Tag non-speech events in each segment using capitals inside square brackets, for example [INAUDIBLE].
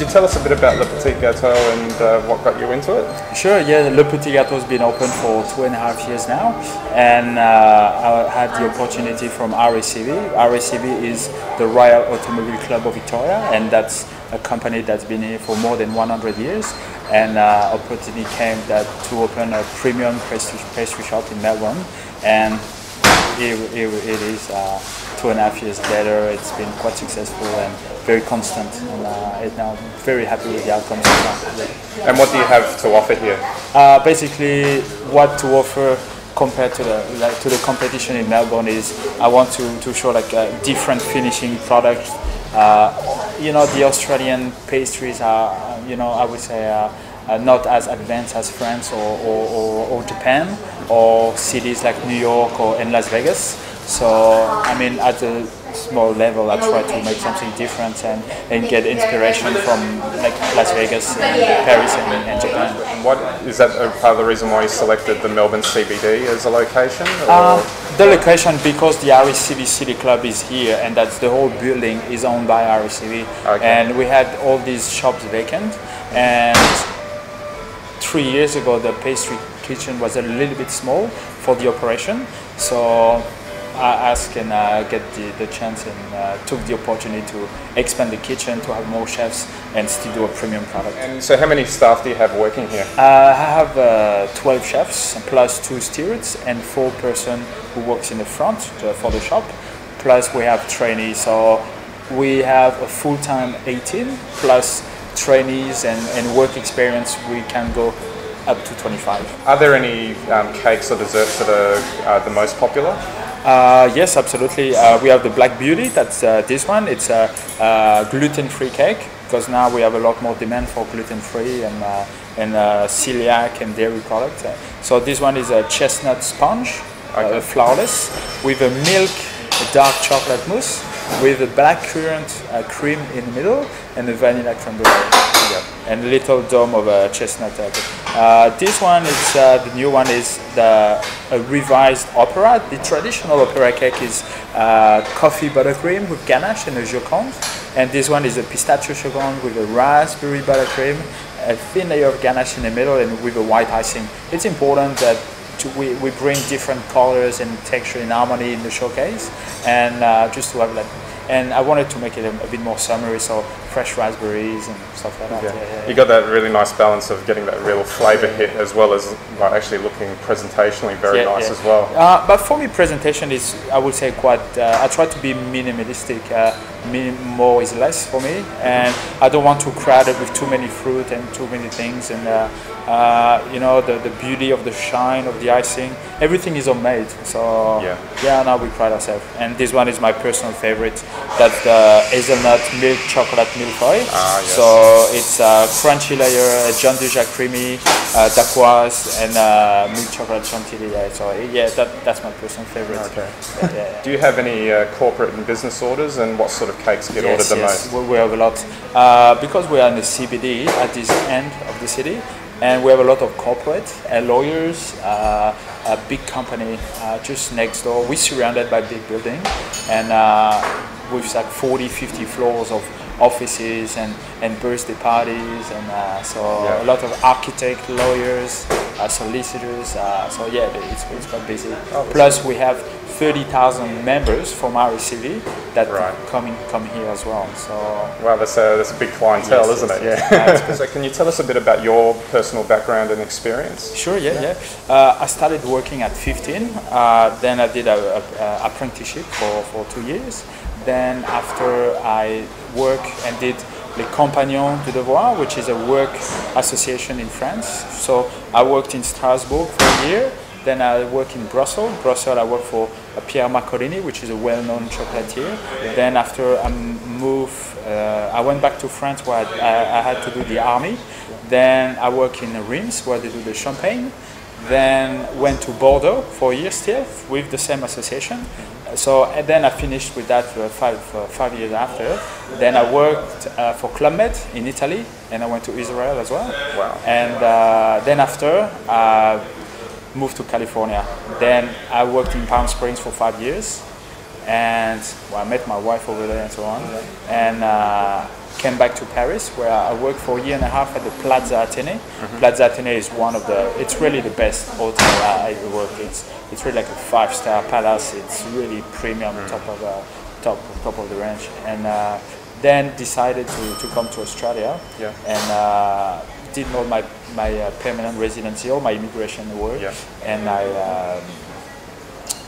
Could you tell us a bit about Le Petit Gâteau and uh, what got you into it? Sure, yeah, Le Petit Gâteau has been open for two and a half years now, and uh, I had the opportunity from RACV. RACV is the Royal Automobile Club of Victoria, and that's a company that's been here for more than 100 years. And uh, opportunity came that to open a premium pastry, pastry shop in Melbourne, and it, it, it is uh, two and a half years later. It's been quite successful and very constant, and uh, it, now I'm very happy with the outcome so far. And what do you have to offer here? Uh, basically, what to offer compared to the like, to the competition in Melbourne is I want to, to show like a different finishing product. Uh, you know, the Australian pastries are, uh, you know, I would say. Uh, uh, not as advanced as France or, or, or, or, Japan or cities like New York or in Las Vegas. So I mean, at a small level, I try to make something different and, and get inspiration from like Las Vegas, and Paris, and, and Japan. And What is that a part of the reason why you selected the Melbourne CBD as a location? Um, the location because the RACV City Club is here, and that's the whole building is owned by RACV, okay. and we had all these shops vacant, and three years ago the pastry kitchen was a little bit small for the operation, so I asked and uh, get the, the chance and uh, took the opportunity to expand the kitchen to have more chefs and still do a premium product. And so, how many staff do you have working here? Uh, I have uh, 12 chefs plus two stewards and four person who works in the front uh, for the shop. Plus, we have trainees. So we have a full-time 18 plus trainees and, and work experience. We can go up to 25. Are there any um, cakes or desserts that are uh, the most popular? Uh, yes, absolutely. Uh, we have the Black Beauty. That's uh, this one. It's a, gluten-free cake because now we have a lot more demand for gluten-free and uh, and uh, celiac and dairy products. so this one is a chestnut sponge, okay. Uh, flourless, with a milk a dark chocolate mousse with a black currant cream in the middle and a vanilla creme brulee and a little dome of a chestnut. Uh, this one is uh, the new one is the revised opera. The traditional opera cake is uh, coffee buttercream with ganache and a joconde, and this one is a pistachio joconde with a raspberry buttercream, a thin layer of ganache in the middle, and with a white icing. It's important that to, we, we bring different colors and texture and harmony in the showcase, and uh, just to have like and I wanted to make it a, a, bit more summery, so fresh raspberries and stuff like that. Yeah. Yeah, yeah, you got that really nice balance of getting that real flavour hit as well as like, actually looking presentationally very nice as well. Uh, but for me, presentation is I would say quite. Uh, I try to be minimalistic. Uh, minim- more is less for me, and I don't want to crowd it with too many fruit and too many things. And uh, uh, you know the, the beauty of the shine of the icing, everything is homemade. So yeah, yeah, now we pride ourselves. And this one is my personal favorite. That's the hazelnut milk chocolate millefeuille. Ah, yes. So it's a crunchy layer, a Dujac creamy, uh, dacquoise, and uh, milk chocolate chantilly. Yeah, so yeah, that, that's my personal favorite. Okay. Yeah, yeah, Do you have any uh, corporate and business orders, and what sort of cakes get yes, ordered the yes. most? We have a lot uh, because we are in the CBD at this end of the city and we have a lot of corporate uh, lawyers, uh, a big company uh, just next door. We're surrounded by big building, and uh, with like 40, 50 floors of offices and, and birthday parties, and uh, so yeah. a lot of architect, lawyers, uh, solicitors. so yeah, it's, it's quite busy. Oh, Plus, we have 30,000 members from RACV that right. come, come here as well. So Wow, that's a, that's a big clientele, yes, isn't yes, it? Yeah. [LAUGHS] yeah so can you tell us a bit about your personal background and experience? Sure, yeah, yeah. yeah. Uh, I started working at 15. Uh, then I did a, a, a, apprenticeship for, for two years. Then after I worked and did Les Compagnons du Devoir, which is a work association in France. So I worked in Strasbourg for a year then I work in Brussels. Brussels, I work for Pierre Marcolini, which is a well-known chocolatier. Yeah. Then after I moved, uh, I went back to France where I, I, had to do the army. Then I work in Reims where they do the champagne. Then went to Bordeaux for a year still with the same association. So and then I finished with that for five, for five years after. Then I worked uh, for Club Med in Italy, and I went to Israel as well. Wow. And uh, then after, uh, moved to California. Then I worked in Palm Springs for five years, and well, I met my wife over there and so on. And uh, came back to Paris, where I worked for a year and a half at the Plaza Athénée. Mm-hmm. Plaza Athénée is one of the, it's really the best hotel I ever worked. It's it's really like a five-star palace. It's really premium, mm-hmm. top of uh, top top of the range. And uh, then decided to, to come to Australia yeah. and uh, did all my my uh, permanent residency, all my immigration work, yeah. and I. Um,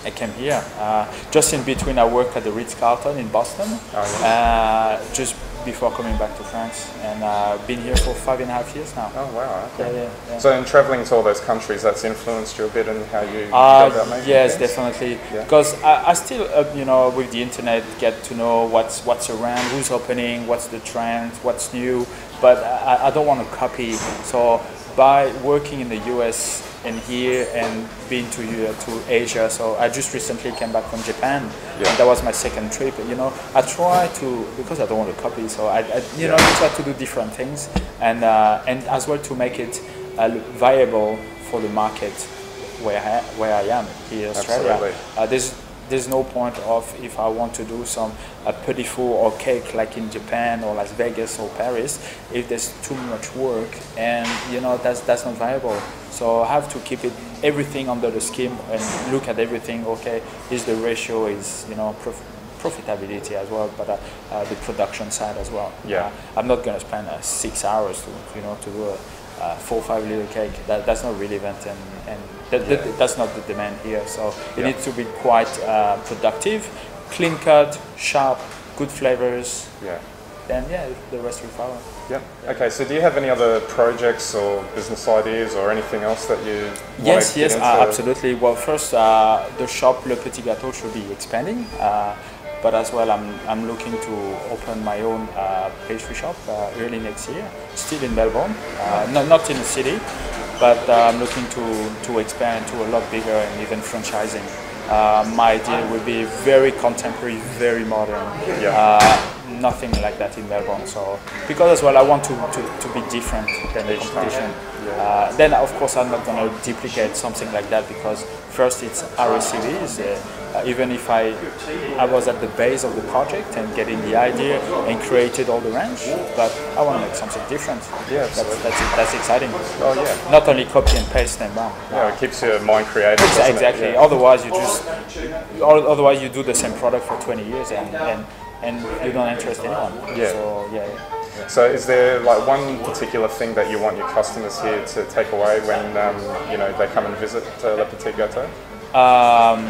I came here. Uh, just in between, I worked at the Ritz Carlton in Boston. Oh, yeah. Uh, just before coming back to France, and uh, been here for five and a half years now. Oh wow! Okay. Yeah, yeah, yeah. So in traveling to all those countries, that's influenced you a bit in how you uh, go about making Yes, things? definitely. Because I, I, still, uh, you know, with the internet, get to know what's what's around, who's opening, what's the trend, what's new. But I, I don't want to copy. So by working in the US and here and been to uh, to Asia. So I just recently came back from Japan. Yeah. that was my second trip. You know, I try to because I don't want to copy. So I, I you yeah. know, I try to do different things and uh, and as well to make it uh, viable for the market where I, where I am here in Australia. Uh, there's there's no point of if I want to do some a petit four or cake like in Japan or Las Vegas or Paris, if there's too much work and you know that's that's not viable. So I have to keep it everything under the scheme and look at everything. Okay, is the ratio is you know. Prof- profitability as well, but uh, uh, the production side as well. Yeah, uh, I'm not going to spend uh, six hours to you know to do a uh, four or five liter cake. That, that's not relevant and, and that, yeah. that, that's not the demand here. So it yeah. needs to be quite uh, productive, clean cut, sharp, good flavors. Yeah. Then yeah, the rest will follow. Yeah. Okay. So do you have any other projects or business ideas or anything else that you? Yes. yes. Uh, absolutely. Well, first, uh, the shop Le Petit Gâteau should be expanding. But as well I'm, I'm looking to open my own uh, pastry shop uh, early next year, still in Melbourne, uh, not, not in the city, but uh, I'm looking to, to expand to a lot bigger and even franchising. Uh, my idea will be very contemporary, very modern. Yeah. Uh, nothing like that in Melbourne. So because as well, I want to, to, to be different than the competition. Uh, then of course I'm not going to duplicate something like that because first it's RACV. Uh, even if I I was at the base of the project and getting the idea and created all the ranch, but I want to make something different. Yeah, that's that's, that's exciting. Oh yeah. Not only copy and paste and bam. Yeah, it keeps your mind creative. Exactly. Yeah. Otherwise you just otherwise you do the same product for 20 years and, and and you don't interest anyone. Yeah. So yeah, yeah. So is there like one particular thing that you want your customers here to take away when um, you know they come and visit uh, Le Petit Gâteau? Um,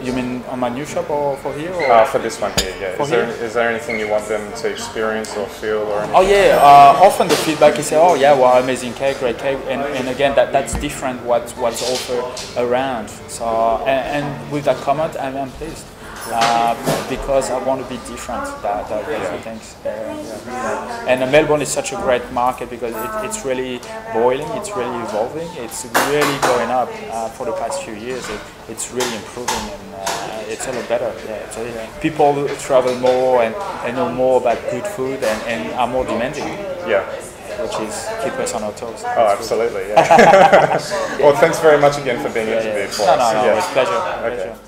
you mean on my new shop or for here? Or? Uh, for this one here, yeah. For is, here? There, is there anything you want them to experience or feel or anything? Oh yeah, uh, often the feedback is, oh yeah, well, amazing cake, great cake, and, and again, that, that's different what, what's offered around. So, and, and with that comment, I'm, I'm pleased uh, because I want to be different. That, that the things. Uh, and uh, Melbourne is such a great market because it, it's really boiling, it's really evolving, it's really going up uh, for the past few years. It, it's really improving and uh, it's a lot better. Yeah, so people travel more and, and know more about good food and, and are more demanding. Yeah which is keep us on our toes. Oh, absolutely, yeah. [LAUGHS] well, thanks very much again for being interviewed yeah, yeah. for no, us. No, no, yeah. it's pleasure. Okay. pleasure.